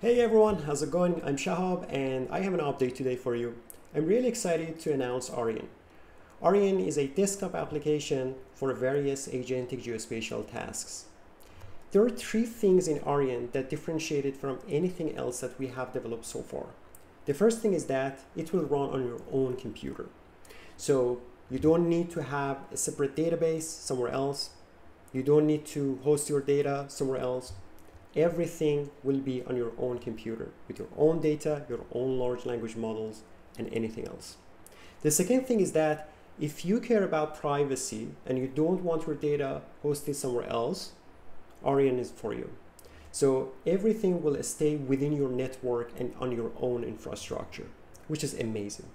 Hey everyone, how's it going? I'm Shahab and I have an update today for you. I'm really excited to announce Arion. Arion is a desktop application for various agentic geospatial tasks. There are three things in Arion that differentiate it from anything else that we have developed so far. The first thing is that it will run on your own computer. So you don't need to have a separate database somewhere else. You don't need to host your data somewhere else everything will be on your own computer with your own data, your own large language models, and anything else. The second thing is that if you care about privacy and you don't want your data hosted somewhere else, Arion is for you. So everything will stay within your network and on your own infrastructure, which is amazing.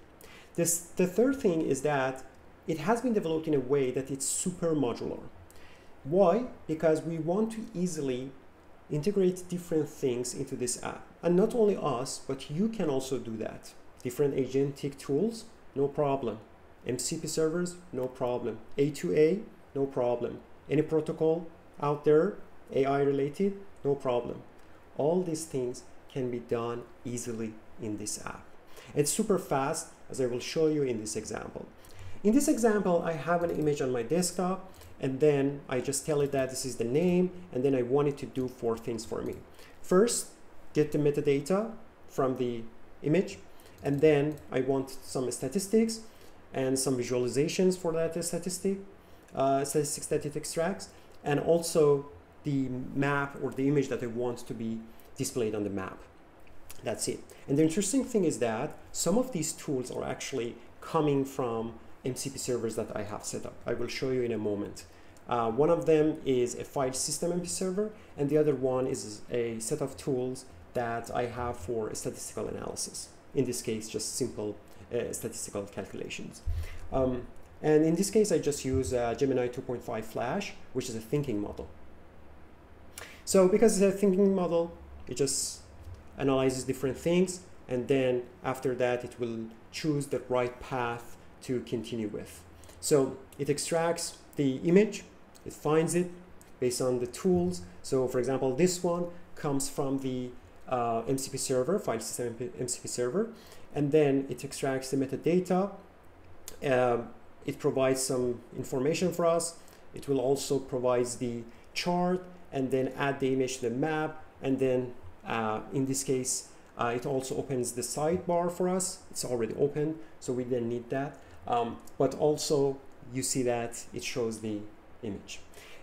This, the third thing is that it has been developed in a way that it's super modular. Why? Because we want to easily integrate different things into this app. And not only us, but you can also do that. Different agentic tools, no problem. MCP servers, no problem. A2A, no problem. Any protocol out there, AI related, no problem. All these things can be done easily in this app. It's super fast, as I will show you in this example. In this example, I have an image on my desktop and then I just tell it that this is the name and then I want it to do four things for me. First, get the metadata from the image and then I want some statistics and some visualizations for that statistic, uh, statistics that it extracts and also the map or the image that I want to be displayed on the map. That's it. And the interesting thing is that some of these tools are actually coming from MCP servers that I have set up. I will show you in a moment. Uh, one of them is a file system MP server, and the other one is a set of tools that I have for statistical analysis. In this case, just simple uh, statistical calculations. Um, and in this case, I just use uh, Gemini 2.5 Flash, which is a thinking model. So because it's a thinking model, it just analyzes different things, and then after that, it will choose the right path to continue with. So it extracts the image, it finds it based on the tools. So for example, this one comes from the uh, MCP server, file system MCP server, and then it extracts the metadata. Um, it provides some information for us. It will also provide the chart and then add the image to the map. And then uh, in this case, uh, it also opens the sidebar for us. It's already open, so we didn't need that. Um, but also you see that it shows the image.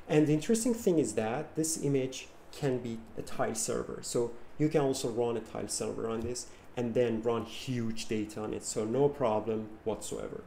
And the interesting thing is that this image can be a tile server. So you can also run a tile server on this and then run huge data on it. So no problem whatsoever.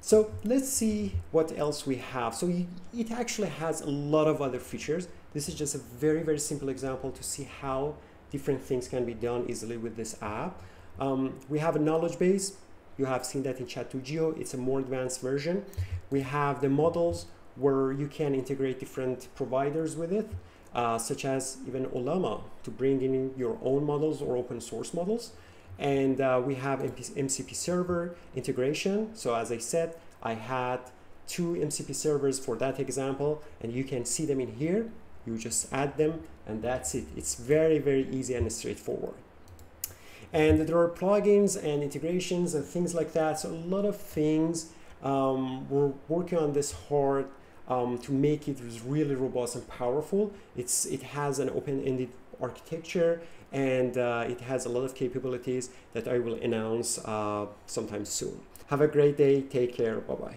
So let's see what else we have. So it actually has a lot of other features. This is just a very, very simple example to see how different things can be done easily with this app. Um, we have a knowledge base you have seen that in Chat2Geo. It's a more advanced version. We have the models where you can integrate different providers with it, uh, such as even Ollama to bring in your own models or open source models. And uh, we have MP MCP server integration. So as I said, I had two MCP servers for that example, and you can see them in here. You just add them, and that's it. It's very, very easy and straightforward. And there are plugins and integrations and things like that. So a lot of things. Um, we're working on this hard um, to make it really robust and powerful. It's it has an open-ended architecture and uh, it has a lot of capabilities that I will announce uh, sometime soon. Have a great day. Take care. Bye bye.